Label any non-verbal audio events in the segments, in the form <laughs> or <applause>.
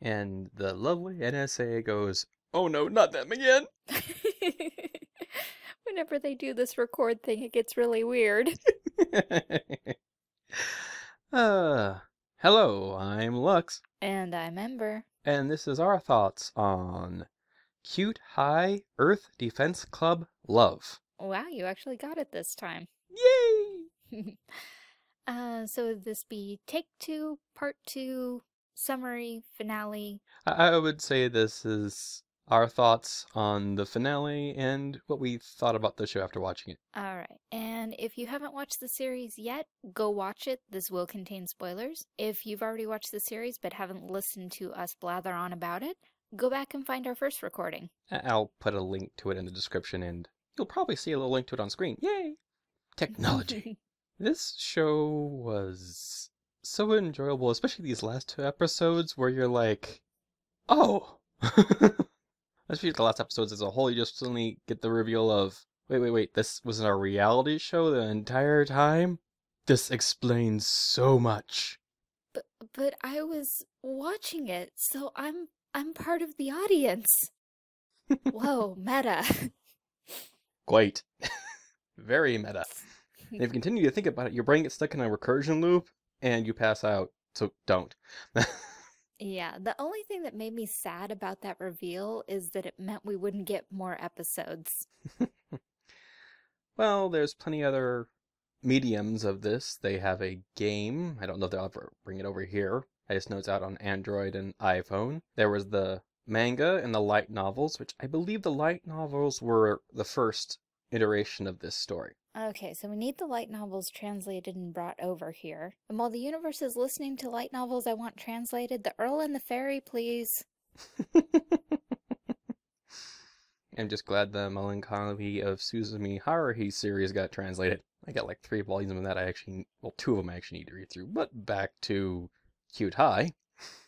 And the lovely NSA goes, Oh no, not them again! <laughs> Whenever they do this record thing, it gets really weird. <laughs> <laughs> uh, hello, I'm Lux, And I'm Ember. and this is our thoughts on Cute High Earth Defense Club Love. Wow, you actually got it this time. Yay! uh, so would this be take two, part two, summary, finale? I, I would say this is our thoughts on the finale and what we thought about the show after watching it. All right. And if you haven't watched the series yet, go watch it. This will contain spoilers. If you've already watched the series but haven't listened to us blather on about it, go back and find our first recording. I'll put a link to it in the description and you'll probably see a little link to it on screen. Yay! Technology. <laughs> This show was so enjoyable, especially these last two episodes where you're like, oh. <laughs> especially the last episodes as a whole, you just suddenly get the reveal of, wait, wait, wait, this was a reality show the entire time? This explains so much. but but I was watching it, so I'm I'm part of the audience. Whoa, <laughs> meta. Quite. <laughs> Very meta. And if you continue to think about it, your brain gets stuck in a recursion loop and you pass out. So don't. <laughs> Yeah, the only thing that made me sad about that reveal is that it meant we wouldn't get more episodes. <laughs> Well, there's plenty other mediums of this. They have a game. I don't know if they'll ever bring it over here. I just know it's out on Android and iPhone. There was the manga and the light novels, which I believe the light novels were the first iteration of this story. Okay, so we need the light novels translated and brought over here. And while the universe is listening to light novels I want translated, the Earl and the Fairy, please. <laughs> I'm just glad the Melancholy of Suzumiya Haruhi series got translated. I got like three volumes of that I actually, well, two of them I actually need to read through. But back to Cute High.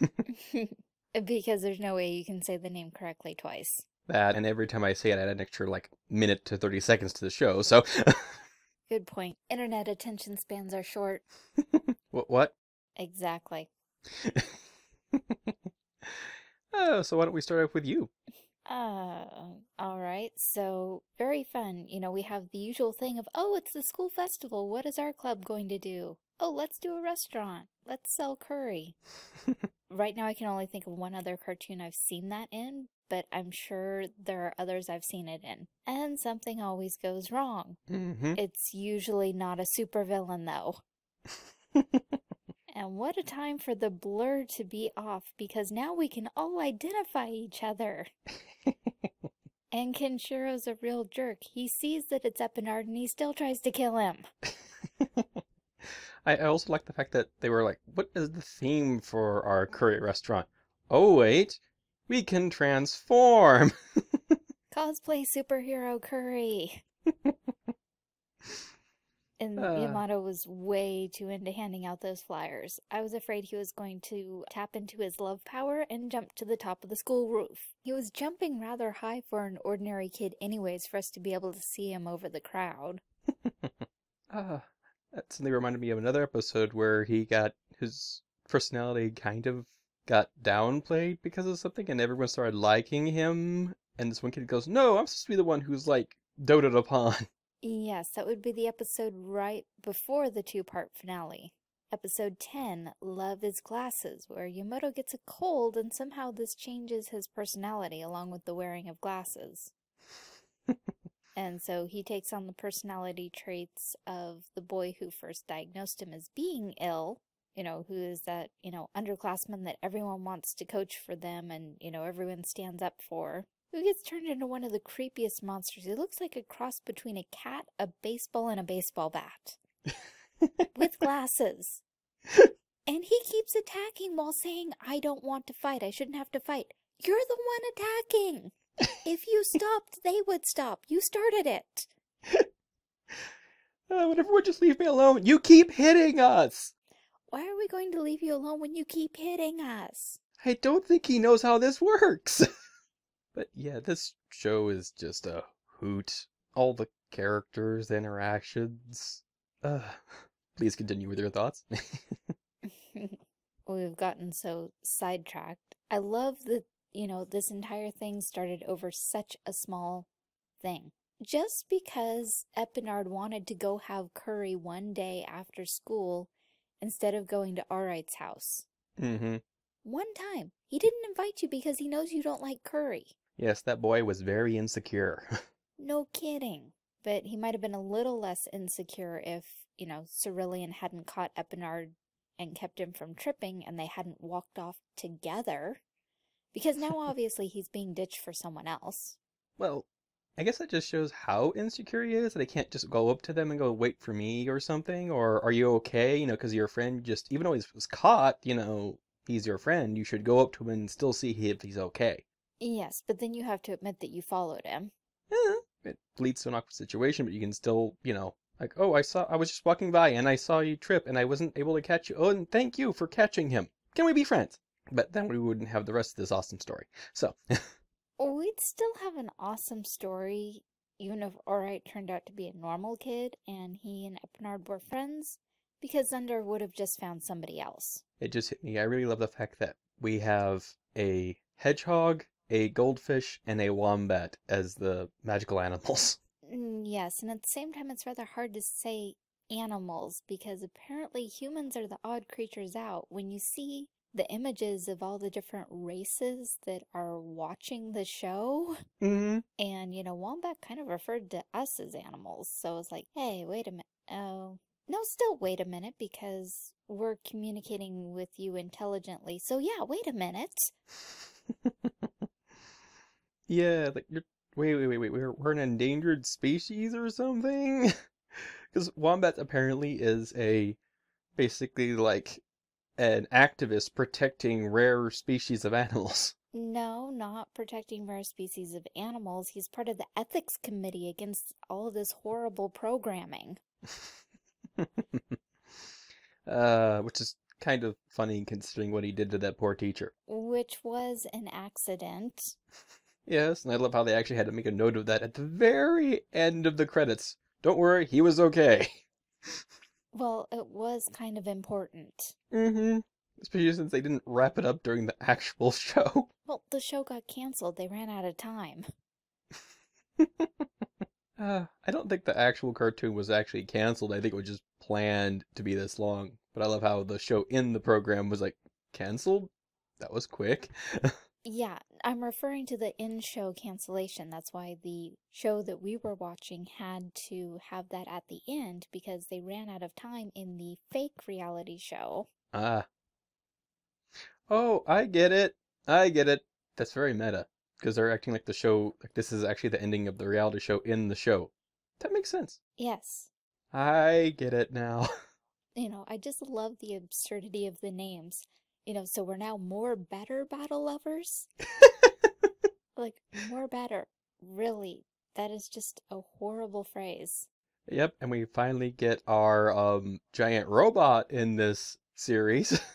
<laughs> <laughs> because there's no way you can say the name correctly twice. That, and every time I say it, I add an extra like minute to 30 seconds to the show. So, Good point. Internet attention spans are short. <laughs> what? what? Exactly. <laughs> oh, so why don't we start off with you? Uh, all right. So, very fun. You know, we have the usual thing of, oh, it's the school festival. What is our club going to do? Oh, let's do a restaurant. Let's sell curry. <laughs> right now, I can only think of one other cartoon I've seen that in, but I'm sure there are others I've seen it in. And something always goes wrong. Mm-hmm. It's usually not a supervillain, though. <laughs> And what a time for the blur to be off because now we can all identify each other. <laughs> and Kinshiro's a real jerk. He sees that it's Epinard and he still tries to kill him. <laughs> I I also like the fact that they were like, what is the theme for our curry restaurant? Oh, wait, we can transform. <laughs> Cosplay superhero curry. And Uh. Yumoto was way too into handing out those flyers. I was afraid he was going to tap into his love power and jump to the top of the school roof. He was jumping rather high for an ordinary kid anyways for us to be able to see him over the crowd. <laughs> Ah, that suddenly reminded me of another episode where he got his personality kind of got downplayed because of something, and everyone started liking him. And this one kid goes, "No, I'm supposed to be the one who's like doted upon." <laughs> Yes, that would be the episode right before the two-part finale. Episode 10, Love is Glasses, where Yumoto gets a cold and somehow this changes his personality along with the wearing of glasses. and so he takes on the personality traits of the boy who first diagnosed him as being ill, you know, who is that, you know, underclassman that everyone wants to coach for them and, you know, everyone stands up for who gets turned into one of the creepiest monsters. He looks like a cross between a cat, a baseball, and a baseball bat. with <laughs> glasses. And he keeps attacking while saying, I don't want to fight. I shouldn't have to fight. You're the one attacking. If you stopped, they would stop. You started it. <laughs> Uh, would everyone just leave me alone? You keep hitting us. Why are we going to leave you alone when you keep hitting us? I don't think he knows how this works. <laughs> but yeah, this show is just a hoot. All the characters, interactions. Uh, please continue with your thoughts. <laughs> we've gotten so sidetracked. I love that, you know, this entire thing started over such a small thing. Just because Epinard wanted to go have curry one day after school instead of going to Arite's house. Mm-hmm. One time. He didn't invite you because he knows you don't like curry. Yes, that boy was very insecure. <laughs> No kidding. But he might have been a little less insecure if, you know, Cerulean hadn't caught Epinard and kept him from tripping and they hadn't walked off together. Because now <laughs> obviously he's being ditched for someone else. well, I guess that just shows how insecure he is that he can't just go up to them and go, wait for me or something. Or are you okay? You know, because your friend just, even though he was caught, you know, he's your friend, you should go up to him and still see if he's okay. Yes, but then you have to admit that you followed him. Eh, it leads to an awkward situation, but you can still, you know, like, oh, I saw, I was just walking by and I saw you trip and I wasn't able to catch you. Oh, and thank you for catching him. Can we be friends? But then we wouldn't have the rest of this awesome story. So, <laughs> We'd still have an awesome story, even if Orite turned out to be a normal kid and he and Epinard were friends, because Zundar would have just found somebody else. it just hit me. I really love the fact that we have a hedgehog, a goldfish, and a wombat as the magical animals. <laughs> Mm, Yes, and at the same time, it's rather hard to say animals because apparently humans are the odd creatures out. When you see the images of all the different races that are watching the show, Mm-hmm. and you know, Wombat kind of referred to us as animals, so it's like, hey, wait a minute. Oh, no, still wait a minute because we're communicating with you intelligently. So yeah, wait a minute. <laughs> Yeah, like you're. Wait, wait, wait, wait. We're we're an endangered species or something? <laughs> Because wombat apparently is a basically like an activist protecting rare species of animals. <laughs> No, not protecting rare species of animals. He's part of the ethics committee against all of this horrible programming. uh, which is kind of funny considering what he did to that poor teacher. Which was an accident. <laughs> Yes, and I love how they actually had to make a note of that at the very end of the credits. Don't worry, he was okay. <laughs> Well, it was kind of important. Mm-hmm. Especially since they didn't wrap it up during the <laughs> actual show. Well, the show got canceled. They ran out of time. <laughs> Uh, I don't think the actual cartoon was actually canceled. I think it was just planned to be this long. But I love how the show in the program was like canceled. That was quick. <laughs> Yeah, I'm referring to the in-show cancellation. That's why the show that we were watching had to have that at the end because they ran out of time in the fake reality show. Ah. Oh, I get it. I get it. That's very meta. Because they're acting like the show, like this is actually the ending of the reality show in the show. That makes sense. Yes. I get it now. <laughs> You know, I just love the absurdity of the names. You know, so we're now more better battle lovers? <laughs> Like, more better. Really, that is just a horrible phrase. Yep, and we finally get our um giant robot in this series. <laughs>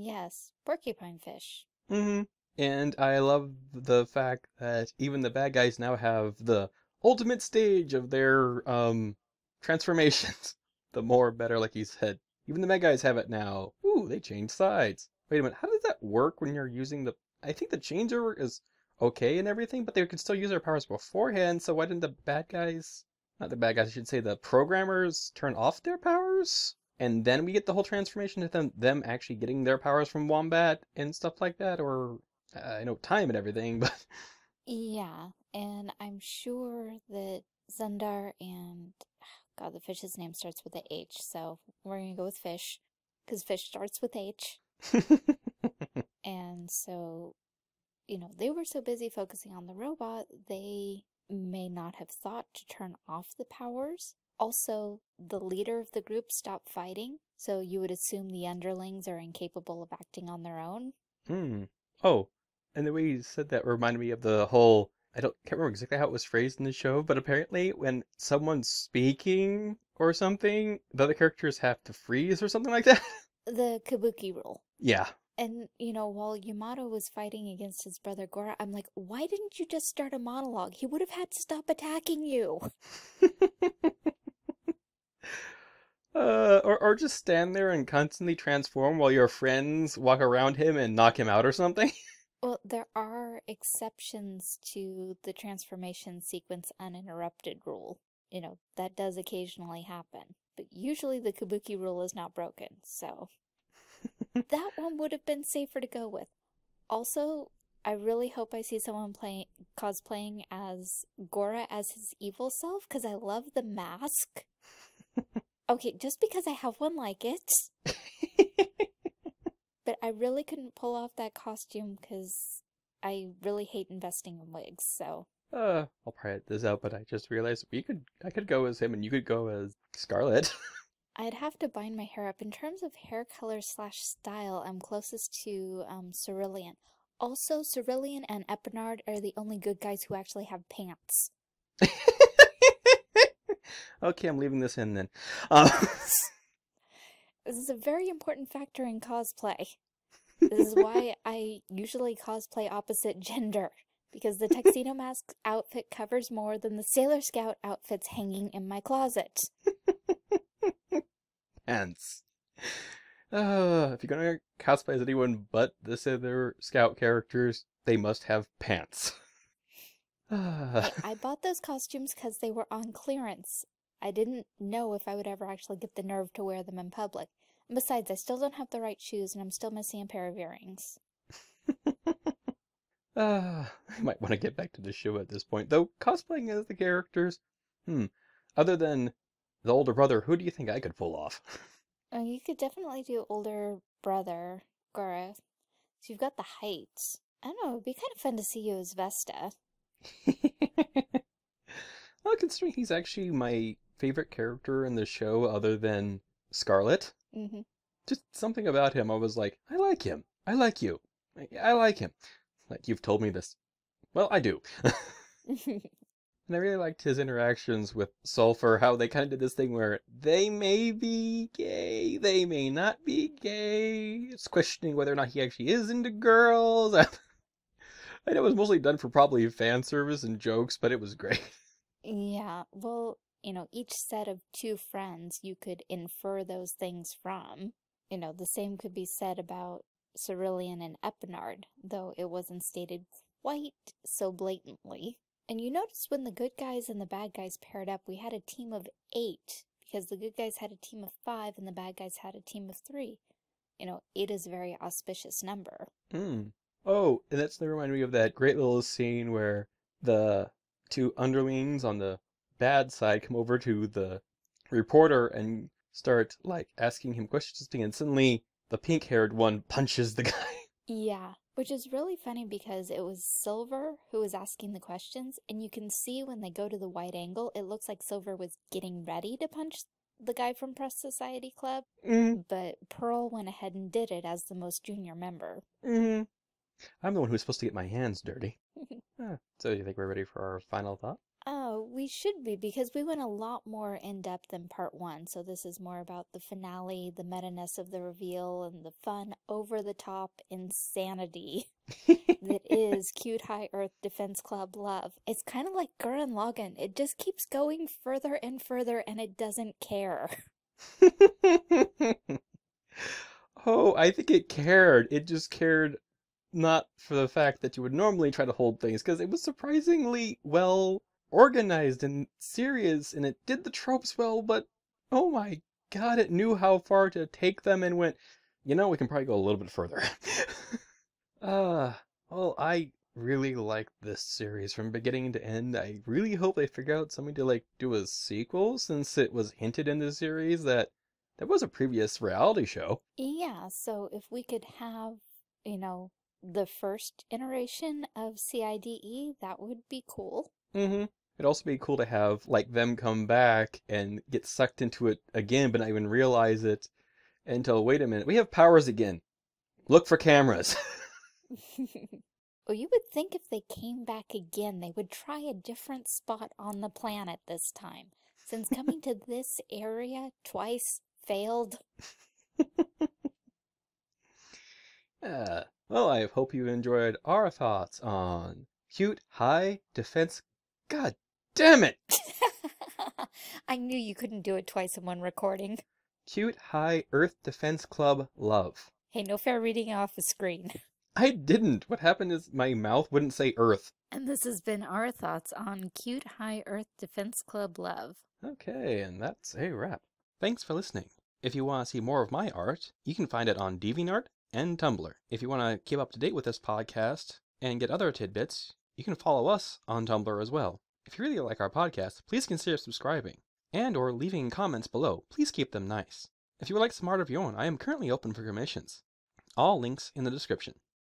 Yes, porcupine fish. Mm-hmm. And I love the fact that even the bad guys now have the ultimate stage of their um transformations. <laughs> The more better, like you said. Even the bad guys have it now. Ooh, they change sides. Wait a minute, how does that work when you're using the I think the changeover is okay and everything, but they could still use their powers beforehand, so why didn't the bad guys not the bad guys, I should say the programmers turn off their powers? And then we get the whole transformation to them them actually getting their powers from Wombat and stuff like that, or uh, I know time and everything, <laughs> but Yeah, and I'm sure that Zundar and <sighs> God, the fish's name starts with a H, so we're gonna go with fish because fish starts with H. <laughs> And so, you know, they were so busy focusing on the robot, they may not have thought to turn off the powers. Also, the leader of the group stopped fighting, so you would assume the underlings are incapable of acting on their own. Hmm. Oh, and the way you said that reminded me of the whole. I don't can't remember exactly how it was phrased in the show, but apparently when someone's speaking or something, the other characters have to freeze or something like that. <laughs> The Kabuki rule. yeah. And, you know, while Yumoto was fighting against his brother Gora, I'm like, why didn't you just start a monologue? He would have had to stop attacking you. <laughs> Uh, or, or just stand there and constantly transform while your friends walk around him and knock him out or something. <laughs> Well, there are exceptions to the transformation sequence uninterrupted rule. You know, that does occasionally happen. But usually the Kabuki rule is not broken, so <laughs> that one would have been safer to go with. Also, I really hope I see someone playing cosplaying as Gora as his evil self because I love the mask. okay, just because I have one like it. <laughs> but I really couldn't pull off that costume because I really hate investing in wigs, so. Uh, I'll probably this out, but I just realized we could I could go as him and you could go as Scarlet. <laughs> I'd have to bind my hair up. In terms of hair color slash style, I'm closest to um, Cerulean. Also, Cerulean and Epinard are the only good guys who actually have pants. <laughs> okay, I'm leaving this in then. Uh, <laughs> this is a very important factor in cosplay. This is why I usually cosplay opposite gender, because the tuxedo mask outfit covers more than the Sailor Scout outfits hanging in my closet. Pants. <sighs> Uh, if you're gonna cosplay as anyone but the other Scout characters, they must have pants. <sighs> Hey, I bought those costumes because they were on clearance. I didn't know if I would ever actually get the nerve to wear them in public. And besides, I still don't have the right shoes and I'm still missing a pair of earrings. Uh, <sighs> I might want to get back to the show at this point. Though, cosplaying as the characters, hmm, other than the older brother, who do you think I could pull off? Oh, you could definitely do older brother, Gora. So you've got the height. I don't know, it'd be kind of fun to see you as Vesta. <laughs> well, considering he's actually my favorite character in the show other than Scarlet, Mm-hmm. just something about him, I was like, I like him. I like you. I, I like him. Like, you've told me this. Well, I do. <laughs> And I really liked his interactions with Sulfur, how they kind of did this thing where they may be gay, they may not be gay. It's questioning whether or not he actually is into girls. <laughs> I know it was mostly done for probably fan service and jokes, but it was great. <laughs> yeah, well, you know, each set of two friends you could infer those things from. You know, the same could be said about Cerulean and Epinard, though it wasn't stated quite so blatantly. And you notice when the good guys and the bad guys paired up, we had a team of eight, because the good guys had a team of five and the bad guys had a team of three. You know, eight is a very auspicious number. Hmm. Oh, and that's remind me of that great little scene where the two underlings on the bad side come over to the reporter and start like asking him questions, and suddenly the pink-haired one punches the <laughs> guy. Yeah, which is really funny because it was Silver who was asking the questions, and you can see when they go to the wide angle, it looks like Silver was getting ready to punch the guy from Press Society Club, Mm, but Pearl went ahead and did it as the most junior member. mm. I'm the one who's supposed to get my hands dirty. <laughs> Ah, so you think we're ready for our final thought? Oh, we should be because we went a lot more in depth in part one. So this is more about the finale, the meta-ness of the reveal, and the fun, over-the-top insanity <laughs> that is <laughs> Cute High Earth Defense Club love. It's kind of like Gurren Lagann. It just keeps going further and further, and it doesn't care. <laughs> oh, I think it cared. It just cared not for the fact that you would normally try to hold things, because it was surprisingly well organized and serious, and it did the tropes well, but oh my god, it knew how far to take them and went, you know, we can probably go a little bit further. <laughs> uh, well, I really like this series from beginning to end. I really hope they figure out something to like do a sequel since it was hinted in the series that there was a previous reality show. Yeah, so if we could have, you know, the first iteration of CIDE, that would be cool. Mm-hmm. It'd also be cool to have like them come back and get sucked into it again, but not even realize it until wait a minute, we have powers again. Look for cameras. <laughs> Well, you would think if they came back again, they would try a different spot on the planet this time. Since <laughs> coming to this area twice failed. <laughs> Uh, well, I hope you enjoyed our thoughts on Cute High Defense. God damn it! <laughs> I knew you couldn't do it twice in one recording. Cute High Earth Defense Club Love. Hey, no fair reading off the screen. <laughs> I didn't. What happened is my mouth wouldn't say Earth. And this has been our thoughts on Cute High Earth Defense Club Love. Okay, and that's a wrap. Thanks for listening. If you want to see more of my art, you can find it on DeviantArt and Tumblr. If you want to keep up to date with this podcast and get other tidbits, you can follow us on Tumblr as well. If you really like our podcast, please consider subscribing and or leaving comments below. Please keep them nice. If you would like some art of your own, I am currently open for commissions. All links in the description.